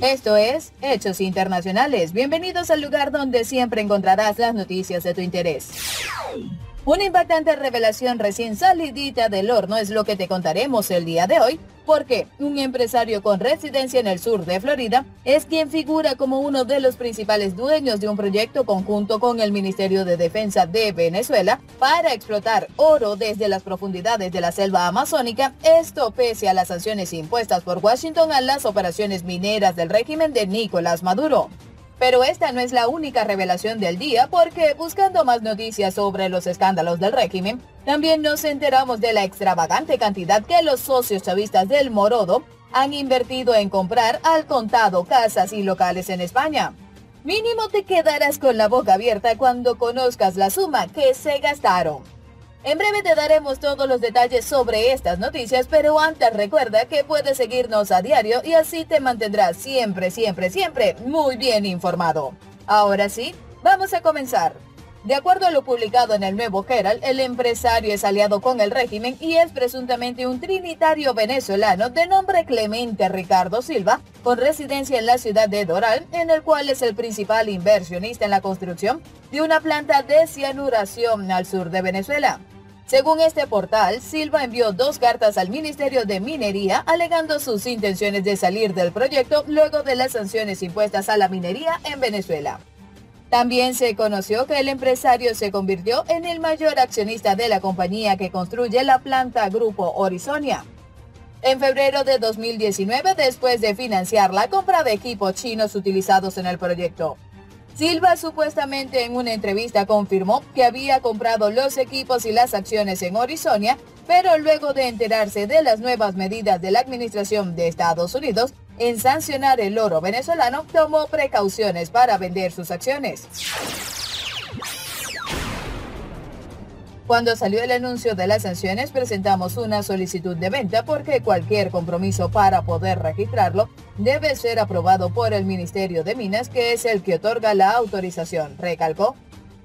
Esto es Hechos Internacionales. Bienvenidos al lugar donde siempre encontrarás las noticias de tu interés. Una impactante revelación recién salidita del horno es lo que te contaremos el día de hoy, porque un empresario con residencia en el sur de Florida es quien figura como uno de los principales dueños de un proyecto conjunto con el Ministerio de Defensa de Venezuela para explotar oro desde las profundidades de la selva amazónica, esto pese a las sanciones impuestas por Washington a las operaciones mineras del régimen de Nicolás Maduro. Pero esta no es la única revelación del día porque buscando más noticias sobre los escándalos del régimen, también nos enteramos de la extravagante cantidad que los socios chavistas del Morodo han invertido en comprar al contado casas y locales en España. Mínimo te quedarás con la boca abierta cuando conozcas la suma que se gastaron. En breve te daremos todos los detalles sobre estas noticias, pero antes recuerda que puedes seguirnos a diario y así te mantendrás siempre, siempre, siempre muy bien informado. Ahora sí, vamos a comenzar. De acuerdo a lo publicado en el nuevo Herald, el empresario es aliado con el régimen y es presuntamente un trinitario venezolano de nombre Clemente Ricardo Silva, con residencia en la ciudad de Doral, en el cual es el principal inversionista en la construcción de una planta de cianuración al sur de Venezuela. Según este portal, Silva envió dos cartas al Ministerio de Minería alegando sus intenciones de salir del proyecto luego de las sanciones impuestas a la minería en Venezuela. También se conoció que el empresario se convirtió en el mayor accionista de la compañía que construye la planta Grupo Horizonia. En febrero de 2019, después de financiar la compra de equipos chinos utilizados en el proyecto. Silva supuestamente en una entrevista confirmó que había comprado los equipos y las acciones en Horizonia, pero luego de enterarse de las nuevas medidas de la administración de Estados Unidos en sancionar el oro venezolano, tomó precauciones para vender sus acciones. Cuando salió el anuncio de las sanciones, presentamos una solicitud de venta porque cualquier compromiso para poder registrarlo debe ser aprobado por el Ministerio de Minas, que es el que otorga la autorización, recalcó.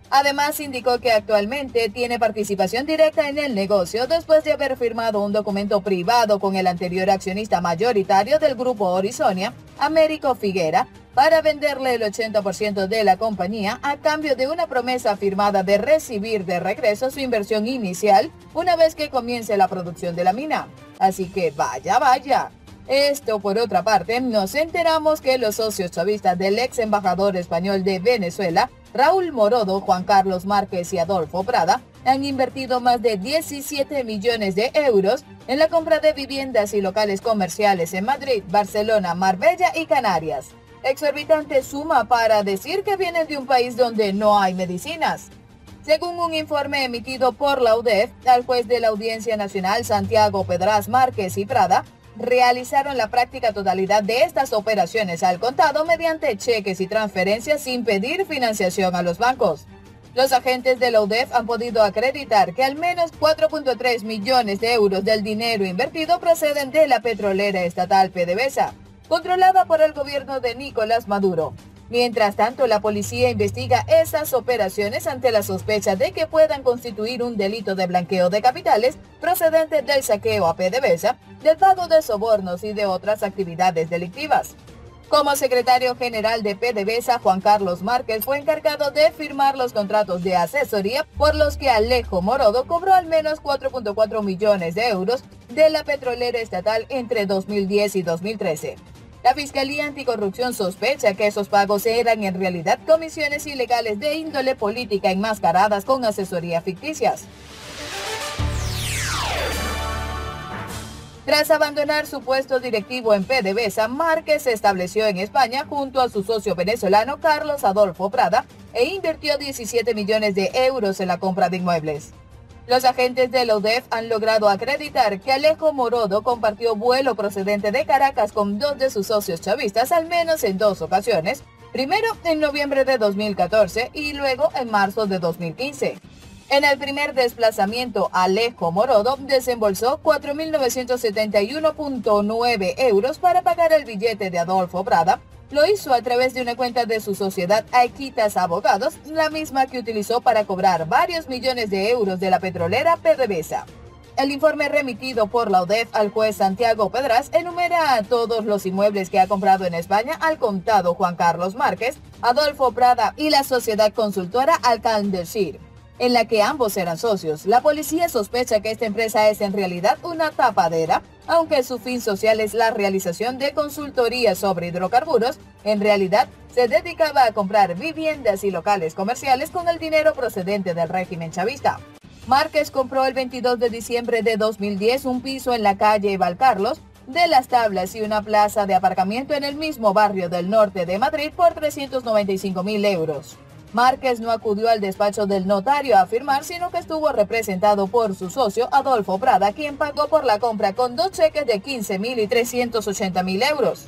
Además, indicó que actualmente tiene participación directa en el negocio después de haber firmado un documento privado con el anterior accionista mayoritario del grupo Horizonia, Américo Figuera, para venderle el 80% de la compañía a cambio de una promesa firmada de recibir de regreso su inversión inicial una vez que comience la producción de la mina. Así que vaya, vaya. Esto por otra parte, nos enteramos que los socios chavistas del ex embajador español de Venezuela, Raúl Morodo, Juan Carlos Márquez y Adolfo Prada, han invertido más de 17 millones de euros en la compra de viviendas y locales comerciales en Madrid, Barcelona, Marbella y Canarias exorbitante suma para decir que vienen de un país donde no hay medicinas. Según un informe emitido por la UDEF, al juez de la Audiencia Nacional Santiago Pedraz Márquez y Prada, realizaron la práctica totalidad de estas operaciones al contado mediante cheques y transferencias sin pedir financiación a los bancos. Los agentes de la UDEF han podido acreditar que al menos 4.3 millones de euros del dinero invertido proceden de la petrolera estatal PDVSA controlada por el gobierno de Nicolás Maduro. Mientras tanto, la policía investiga esas operaciones ante la sospecha de que puedan constituir un delito de blanqueo de capitales procedente del saqueo a PDVSA, del pago de sobornos y de otras actividades delictivas. Como secretario general de PDVSA, Juan Carlos Márquez fue encargado de firmar los contratos de asesoría por los que Alejo Morodo cobró al menos 4.4 millones de euros de la petrolera estatal entre 2010 y 2013. La Fiscalía Anticorrupción sospecha que esos pagos eran en realidad comisiones ilegales de índole política enmascaradas con asesoría ficticias. Tras abandonar su puesto directivo en PDVSA, Márquez se estableció en España junto a su socio venezolano Carlos Adolfo Prada e invirtió 17 millones de euros en la compra de inmuebles. Los agentes de la UDEF han logrado acreditar que Alejo Morodo compartió vuelo procedente de Caracas con dos de sus socios chavistas al menos en dos ocasiones, primero en noviembre de 2014 y luego en marzo de 2015. En el primer desplazamiento, Alejo Morodo desembolsó 4.971.9 euros para pagar el billete de Adolfo Brada lo hizo a través de una cuenta de su sociedad Aiquitas Abogados, la misma que utilizó para cobrar varios millones de euros de la petrolera PDVSA. El informe remitido por la UDEF al juez Santiago Pedraz enumera todos los inmuebles que ha comprado en España al contado Juan Carlos Márquez, Adolfo Prada y la sociedad consultora Alcandeshir, en la que ambos eran socios. La policía sospecha que esta empresa es en realidad una tapadera, aunque su fin social es la realización de consultoría sobre hidrocarburos, en realidad se dedicaba a comprar viviendas y locales comerciales con el dinero procedente del régimen chavista. Márquez compró el 22 de diciembre de 2010 un piso en la calle Valcarlos de las tablas y una plaza de aparcamiento en el mismo barrio del norte de Madrid por 395 mil euros. Márquez no acudió al despacho del notario a firmar, sino que estuvo representado por su socio Adolfo Prada, quien pagó por la compra con dos cheques de 15 mil y 380 mil euros.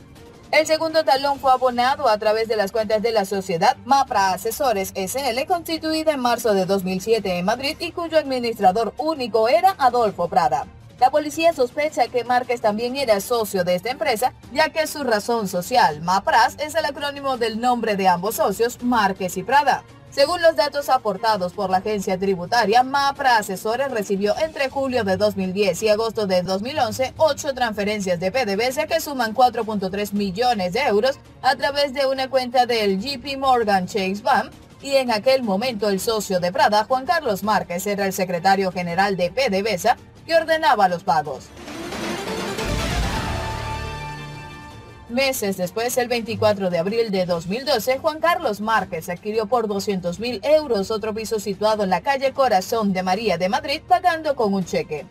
El segundo talón fue abonado a través de las cuentas de la sociedad MAPRA Asesores SL, constituida en marzo de 2007 en Madrid y cuyo administrador único era Adolfo Prada. La policía sospecha que Márquez también era socio de esta empresa, ya que su razón social, MAPRAS, es el acrónimo del nombre de ambos socios, Márquez y Prada. Según los datos aportados por la agencia tributaria, MAPRA Asesores recibió entre julio de 2010 y agosto de 2011 ocho transferencias de PDVSA que suman 4.3 millones de euros a través de una cuenta del JP Morgan Chase Bank y en aquel momento el socio de Prada, Juan Carlos Márquez, era el secretario general de PDVSA que ordenaba los pagos. Meses después, el 24 de abril de 2012, Juan Carlos Márquez adquirió por 200 mil euros otro piso situado en la calle Corazón de María de Madrid pagando con un cheque.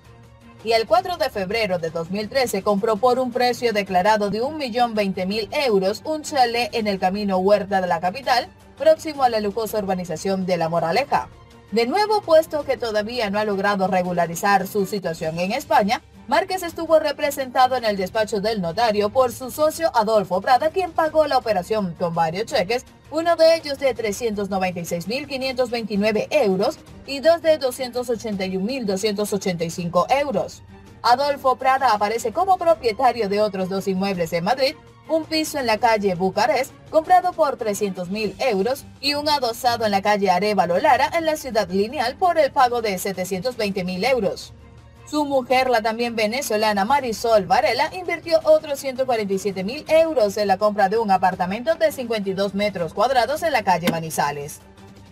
Y el 4 de febrero de 2013 compró por un precio declarado de 1.020.000 euros un chalet en el camino Huerta de la capital, próximo a la lujosa urbanización de La Moraleja. De nuevo, puesto que todavía no ha logrado regularizar su situación en España, Márquez estuvo representado en el despacho del notario por su socio Adolfo Prada, quien pagó la operación con varios cheques, uno de ellos de 396.529 euros y dos de 281.285 euros. Adolfo Prada aparece como propietario de otros dos inmuebles en Madrid, un piso en la calle Bucarest, comprado por 300.000 euros, y un adosado en la calle Arevalo Lara, en la ciudad lineal, por el pago de 720.000 euros. Su mujer, la también venezolana Marisol Varela, invirtió otros 147 mil euros en la compra de un apartamento de 52 metros cuadrados en la calle Manizales.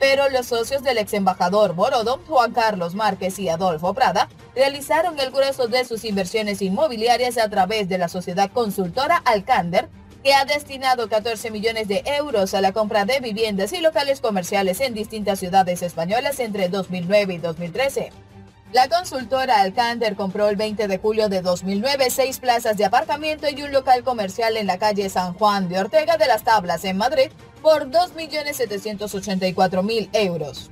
Pero los socios del ex embajador Morodo, Juan Carlos Márquez y Adolfo Prada, realizaron el grueso de sus inversiones inmobiliarias a través de la sociedad consultora Alcander, que ha destinado 14 millones de euros a la compra de viviendas y locales comerciales en distintas ciudades españolas entre 2009 y 2013. La consultora Alcander compró el 20 de julio de 2009 seis plazas de aparcamiento y un local comercial en la calle San Juan de Ortega de las Tablas en Madrid por 2.784.000 euros.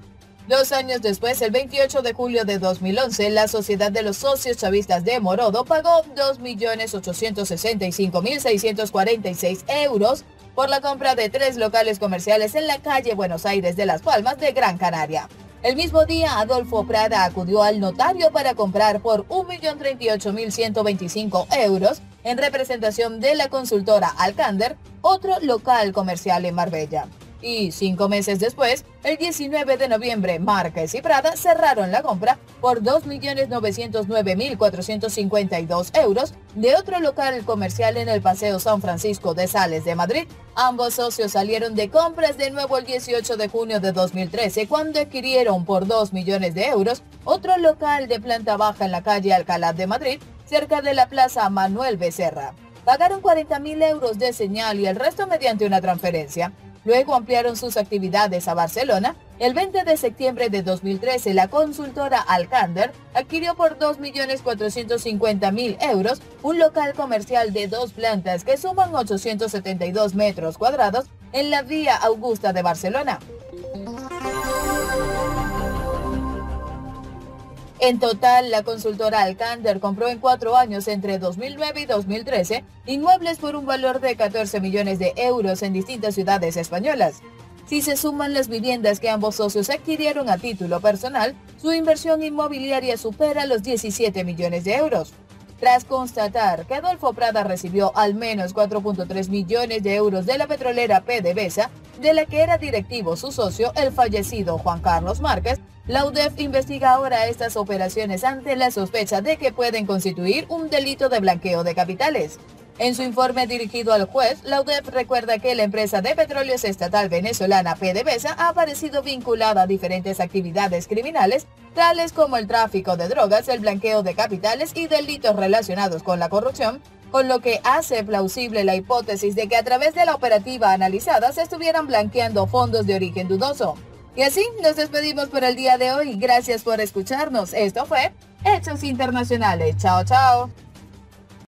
Dos años después, el 28 de julio de 2011, la Sociedad de los Socios Chavistas de Morodo pagó 2.865.646 euros por la compra de tres locales comerciales en la calle Buenos Aires de Las Palmas de Gran Canaria. El mismo día, Adolfo Prada acudió al notario para comprar por 1.038.125 euros en representación de la consultora Alcander otro local comercial en Marbella. Y cinco meses después, el 19 de noviembre, Márquez y Prada cerraron la compra por 2.909.452 euros de otro local comercial en el Paseo San Francisco de Sales de Madrid. Ambos socios salieron de compras de nuevo el 18 de junio de 2013 cuando adquirieron por 2 millones de euros otro local de planta baja en la calle Alcalá de Madrid, cerca de la Plaza Manuel Becerra. Pagaron 40.000 euros de señal y el resto mediante una transferencia. Luego ampliaron sus actividades a Barcelona. El 20 de septiembre de 2013, la consultora Alcander adquirió por 2.450.000 euros un local comercial de dos plantas que suman 872 metros cuadrados en la Vía Augusta de Barcelona. En total, la consultora Alcander compró en cuatro años entre 2009 y 2013 inmuebles por un valor de 14 millones de euros en distintas ciudades españolas. Si se suman las viviendas que ambos socios adquirieron a título personal, su inversión inmobiliaria supera los 17 millones de euros. Tras constatar que Adolfo Prada recibió al menos 4.3 millones de euros de la petrolera PDVSA, de la que era directivo su socio, el fallecido Juan Carlos Márquez, la UDEF investiga ahora estas operaciones ante la sospecha de que pueden constituir un delito de blanqueo de capitales. En su informe dirigido al juez, la UDEF recuerda que la empresa de petróleos estatal venezolana PDVSA ha aparecido vinculada a diferentes actividades criminales, tales como el tráfico de drogas, el blanqueo de capitales y delitos relacionados con la corrupción, con lo que hace plausible la hipótesis de que a través de la operativa analizada se estuvieran blanqueando fondos de origen dudoso. Y así nos despedimos por el día de hoy. Gracias por escucharnos. Esto fue Hechos Internacionales. Chao, chao.